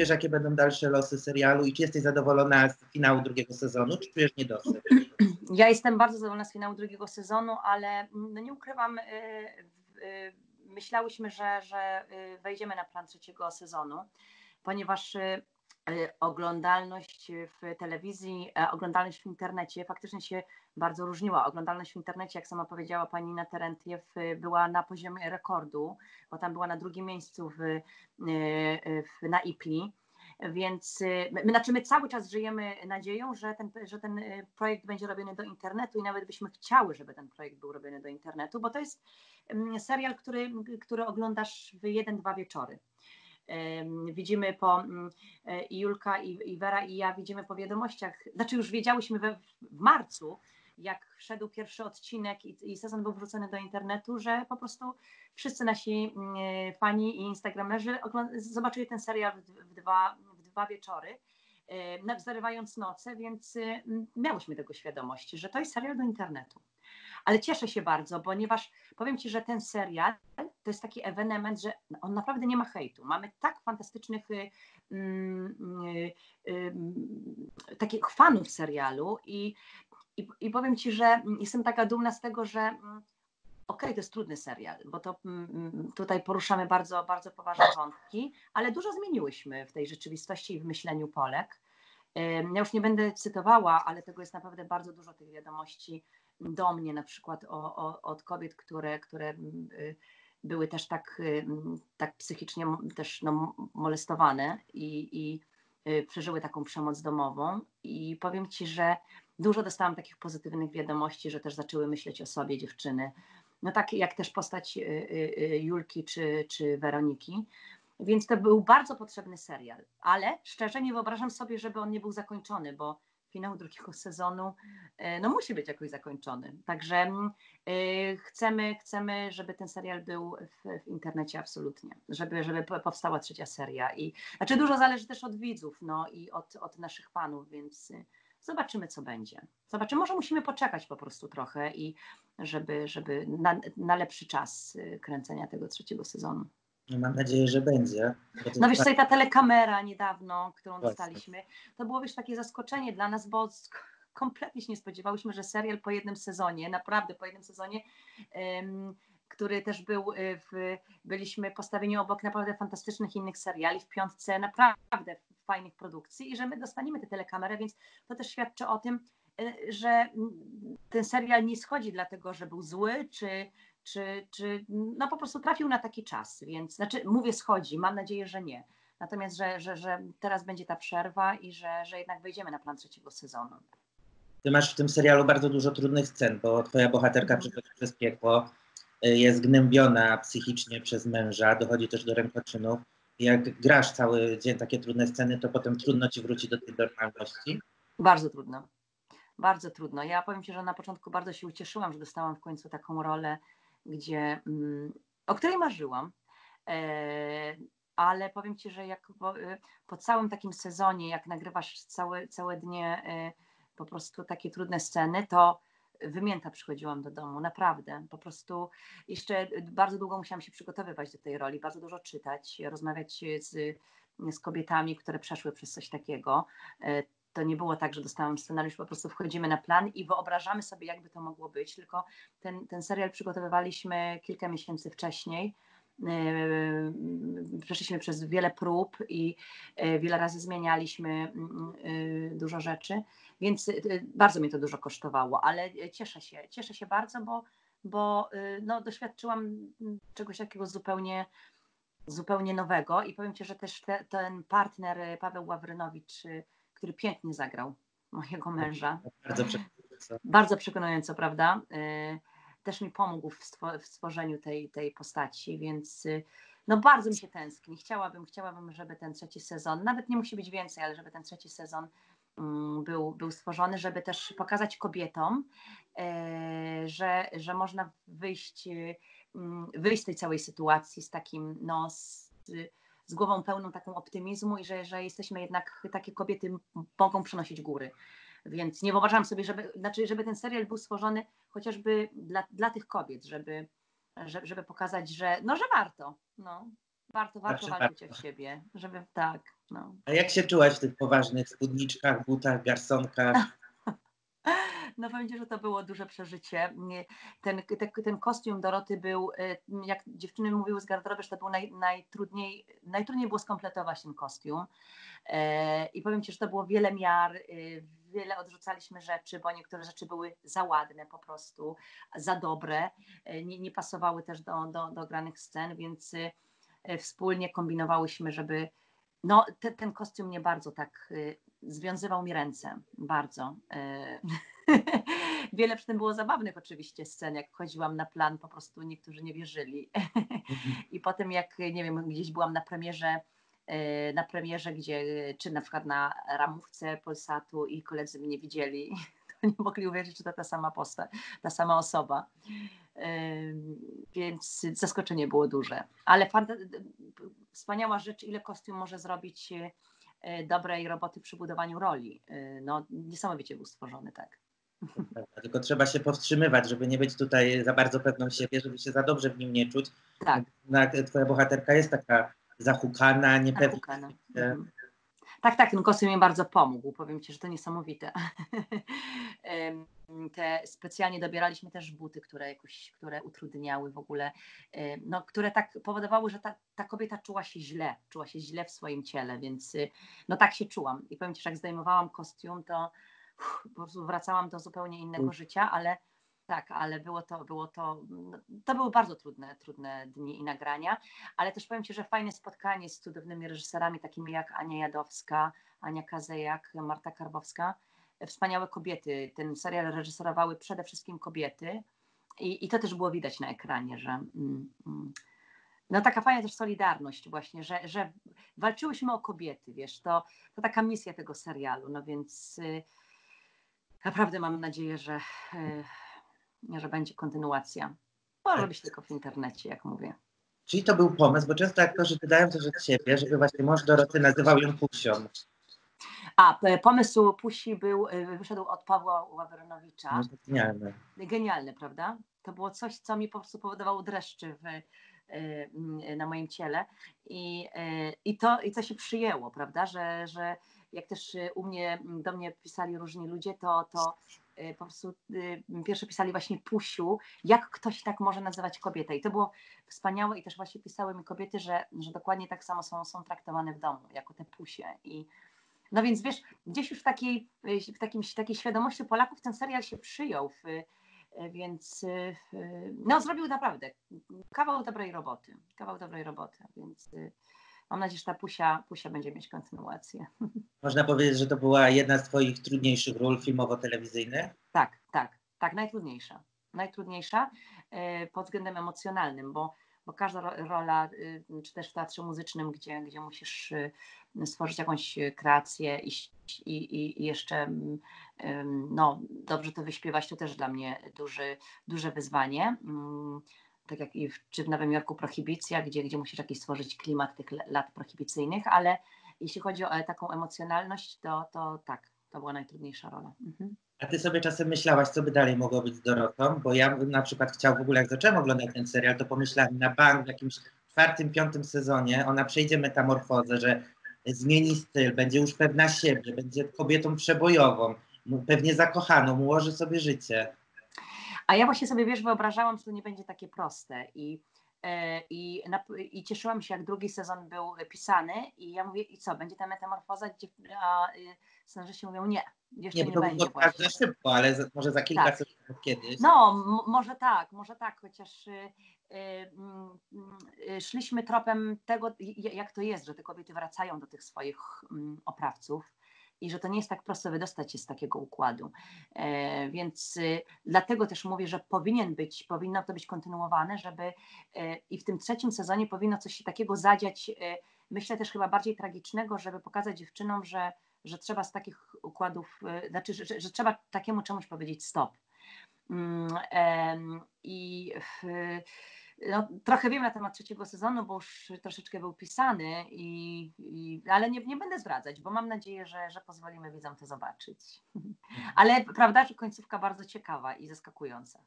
wiesz, jakie będą dalsze losy serialu i czy jesteś zadowolona z finału drugiego sezonu, czy czujesz niedosyt? Ja jestem bardzo zadowolona z finału drugiego sezonu, ale no nie ukrywam, y, y, myślałyśmy, że, że y, wejdziemy na plan trzeciego sezonu, ponieważ oglądalność w telewizji, oglądalność w internecie faktycznie się bardzo różniła. Oglądalność w internecie, jak sama powiedziała pani Naterentiew, była na poziomie rekordu, bo tam była na drugim miejscu w, w, na IPLI. Więc my, znaczy my cały czas żyjemy nadzieją, że ten, że ten projekt będzie robiony do internetu i nawet byśmy chciały, żeby ten projekt był robiony do internetu, bo to jest serial, który, który oglądasz w jeden, dwa wieczory. Widzimy po i Julka, i, i Wera, i ja widzimy po wiadomościach, znaczy już wiedziałyśmy we, w marcu, jak wszedł pierwszy odcinek i, i, sezon był wrzucony do internetu, że po prostu wszyscy nasi fani i instagramerzy zobaczyli ten serial w, dwa, w dwa wieczory, zarywając noce, więc miałyśmy tego świadomość, że to jest serial do internetu. Ale cieszę się bardzo, ponieważ powiem Ci, że ten serial to jest taki ewenement, że on naprawdę nie ma hejtu. Mamy tak fantastycznych y, y, y, takich fanów serialu i, i, i, powiem Ci, że jestem taka dumna z tego, że okej, okay, to jest trudny serial, bo to tutaj poruszamy bardzo, bardzo poważne wątki, ale dużo zmieniłyśmy w tej rzeczywistości i w myśleniu Polek. Ja już nie będę cytowała, ale tego jest naprawdę bardzo dużo tych wiadomości do mnie na przykład o, o, od kobiet, które, które były też tak, y, tak psychicznie też no, molestowane i, i y, przeżyły taką przemoc domową. I powiem Ci, że dużo dostałam takich pozytywnych wiadomości, że też zaczęły myśleć o sobie dziewczyny. No tak jak też postać Julki czy, czy Weroniki. Więc to był bardzo potrzebny serial, ale szczerze nie wyobrażam sobie, żeby on nie był zakończony, bo finał drugiego sezonu e, no musi być jakoś zakończony. Także mm, e, chcemy, chcemy, żeby ten serial był w, w, internecie absolutnie, żeby, żeby powstała trzecia seria. I znaczy dużo zależy też od widzów no, i od, od naszych panów, więc y, zobaczymy, co będzie. Zobaczymy, może musimy poczekać po prostu trochę i żeby, żeby na, na lepszy czas y, kręcenia tego trzeciego sezonu. No, mam nadzieję, że będzie. No wiesz, tutaj ta telekamera niedawno, którą Właśnie. dostaliśmy, to było wiesz takie zaskoczenie dla nas, bo kompletnie się nie spodziewałyśmy, że serial po jednym sezonie, naprawdę po jednym sezonie, um, który też był y, w, byliśmy postawieni obok naprawdę fantastycznych innych seriali w piątce, naprawdę fajnych produkcji i że my dostaniemy tę telekamerę, więc to też świadczy o tym, y, że ten serial nie schodzi dlatego, że był zły, czy, czy, czy no po prostu trafił na taki czas, więc znaczy mówię schodzi, mam nadzieję, że nie. Natomiast, że, że, że teraz będzie ta przerwa i że, że jednak wejdziemy na plan trzeciego sezonu. Ty masz w tym serialu bardzo dużo trudnych scen, bo twoja bohaterka mhm. przechodzi przez piekło, y, jest gnębiona psychicznie przez męża, dochodzi też do rękoczynów. Jak grasz cały dzień takie trudne sceny, to potem trudno ci wrócić do tej normalności? Bardzo trudno. Bardzo trudno. Ja powiem Ci, że na początku bardzo się ucieszyłam, że dostałam w końcu taką rolę gdzie, mm, o której marzyłam. E, ale powiem Ci, że jak po, y, po całym takim sezonie, jak nagrywasz całe, całe dnie y, po prostu takie trudne sceny, to wymięta przychodziłam do domu, naprawdę. Po prostu jeszcze bardzo długo musiałam się przygotowywać do tej roli, bardzo dużo czytać, rozmawiać z, z kobietami, które przeszły przez coś takiego. To nie było tak, że dostałam scenariusz, po prostu wchodzimy na plan i wyobrażamy sobie, jakby to mogło być, tylko ten, ten serial przygotowywaliśmy kilka miesięcy wcześniej. Yy, przeszliśmy przez wiele prób i yy, wiele razy zmienialiśmy yy, dużo rzeczy, więc bardzo mnie to dużo kosztowało, ale cieszę się, cieszę się bardzo, bo, bo no, doświadczyłam czegoś takiego zupełnie zupełnie nowego i powiem Ci, że też te, ten partner Paweł Ławrynowicz który pięknie zagrał mojego męża. Bardzo przekonująco. Bardzo przekonująco, prawda? Y, też mi pomógł w, stworzeniu tej, tej postaci, więc y, no bardzo mi się tęskni. Chciałabym, chciałabym, żeby ten trzeci sezon, nawet nie musi być więcej, ale żeby ten trzeci sezon mm, był, był stworzony, żeby też pokazać kobietom, y, że, że można wyjść, mm, wyjść z tej całej sytuacji z takim, no, z, z głową pełną taką optymizmu i że, że jesteśmy jednak, takie kobiety mogą przynosić góry. Więc nie wyobrażam sobie, żeby, znaczy, żeby ten serial był stworzony chociażby dla, dla tych kobiet, żeby, żeby, żeby pokazać, że, no, że warto. No. Warto, warto walczyć o siebie, żeby tak. No. A jak się czułaś w tych poważnych spódniczkach, butach, garsonkach? No powiem że to było duże przeżycie. Ten, ten, kostium Doroty był, y, jak dziewczyny mówiły z garderoby, że to było naj, najtrudniej, najtrudniej było skompletować ten kostium. E, I powiem Ci, że to było wiele miar, y, wiele odrzucaliśmy rzeczy, bo niektóre rzeczy były za ładne po prostu, za dobre, e, nie, nie pasowały też do, do, do granych scen, więc e, wspólnie kombinowałyśmy, żeby no, te, ten kostium mnie bardzo tak związywał mi ręce, bardzo. Wiele przy tym było zabawnych oczywiście scen, jak wchodziłam na plan, po prostu niektórzy nie wierzyli. I potem jak, nie wiem, gdzieś byłam na premierze, e, na premierze, gdzie, czy na przykład na ramówce Polsatu i koledzy mnie widzieli, to nie mogli uwierzyć, że to ta sama postać, ta sama osoba. Więc zaskoczenie było duże. Ale wspaniała rzecz, ile kostium może zrobić e, dobrej roboty przy budowaniu roli. E, no, niesamowicie był stworzony, tak. Tylko trzeba się powstrzymywać, żeby nie być tutaj za bardzo pewną siebie, żeby się za dobrze w nim nie czuć. Tak. Twoja bohaterka jest taka zahukana, niepewna. Zahukana. Mhm. Tak, tak, ten kostium mi bardzo pomógł. Powiem Ci, że to niesamowite. Te specjalnie dobieraliśmy też buty, które jakoś, które utrudniały w ogóle, no, które tak powodowały, że ta, ta kobieta czuła się źle, czuła się źle w swoim ciele, więc no tak się czułam. I powiem Ci, że jak zdejmowałam kostium, to po prostu wracałam do zupełnie innego mm. życia, ale tak, ale było to, było to, no, to były bardzo trudne, trudne dni i nagrania, ale też powiem Ci, że fajne spotkanie z cudownymi reżyserami, takimi jak Ania Jadowska, Ania Kazejak, Marta Karbowska, wspaniałe kobiety. Ten serial reżyserowały przede wszystkim kobiety i, i to też było widać na ekranie, że mm, mm, no taka fajna też solidarność właśnie, że, że walczyłyśmy o kobiety, wiesz, to, to taka misja tego serialu, no więc... Y, naprawdę mam nadzieję, że, e, że będzie kontynuacja. Może być tylko w internecie, jak mówię. Czyli to był pomysł, bo często aktorzy wydają też od siebie, żeby właśnie mąż Doroty nazywał ją Pusią. A, pomysł Pusi był, e, wyszedł od Pawła Ławronowicza. No, genialny. Genialny, prawda? To było coś, co mi po prostu powodowało dreszcze w, e, na moim ciele i, i, to, i to się przyjęło, prawda, że, że jak też y, u mnie, do mnie pisali różni ludzie, to, to y, po prostu y, pierwsze pisali właśnie Pusiu, jak ktoś tak może nazywać kobietę. I to było wspaniałe i też właśnie pisały mi kobiety, że, że dokładnie tak samo są, są traktowane w domu, jako te Pusie. I, no więc wiesz, gdzieś już w takiej, w takim, takiej świadomości Polaków ten serial się przyjął, w, więc no zrobił naprawdę kawał dobrej roboty, kawał dobrej roboty, więc mam nadzieję, że ta Pusia, Pusia będzie mieć kontynuację. Można powiedzieć, że to była jedna z Twoich trudniejszych ról filmowo-telewizyjnych? Tak, tak, tak, najtrudniejsza. Najtrudniejsza e, pod względem emocjonalnym, bo, bo każda rola, e, czy też w teatrze muzycznym, gdzie, gdzie musisz e, stworzyć jakąś kreację i, i, i jeszcze no, dobrze to wyśpiewać, to też dla mnie duży, duże wyzwanie. Mm, tak jak i w, czy w Nowym Jorku prohibicja, gdzie, gdzie musisz jakiś stworzyć klimat tych lat prohibicyjnych, ale jeśli chodzi o taką emocjonalność, to, to tak, to była najtrudniejsza rola. Mhm. A ty sobie czasem myślałaś, co by dalej mogło być z Dorotą? Bo ja na przykład chciał w ogóle, jak zacząłem oglądać ten serial, to pomyślałem na bank w jakimś czwartym, piątym sezonie, ona przejdzie metamorfozę, że zmieni styl, będzie już pewna siebie, będzie kobietą przebojową, pewnie zakochaną, ułoży sobie życie. A ja właśnie sobie, wiesz, wyobrażałam, że to nie będzie takie proste i, e, i, i cieszyłam się, jak drugi sezon był pisany i ja mówię, i co, będzie ta metamorfoza? A y, scenarzyści mówią, nie, jeszcze nie, nie to będzie. Tak za szybko, ale może za kilka tak. sezonów kiedyś. No, może tak, może tak, chociaż y, szliśmy tropem tego, jak to jest, że te kobiety wracają do tych swoich mm, oprawców i że to nie jest tak prosto wydostać się z takiego układu. E, więc y, dlatego też mówię, że powinien być, powinno to być kontynuowane, żeby e, i w tym trzecim sezonie powinno coś takiego zadziać, e, myślę też chyba bardziej tragicznego, żeby pokazać dziewczynom, że, że trzeba z takich układów, znaczy, że, że trzeba takiemu czemuś powiedzieć stop. Mm, I w, no, trochę wiem na temat trzeciego sezonu, bo już troszeczkę był pisany, i, i, ale nie, nie będę zdradzać, bo mam nadzieję, że, że pozwolimy widzom to zobaczyć. Ale prawda, że końcówka bardzo ciekawa i zaskakująca.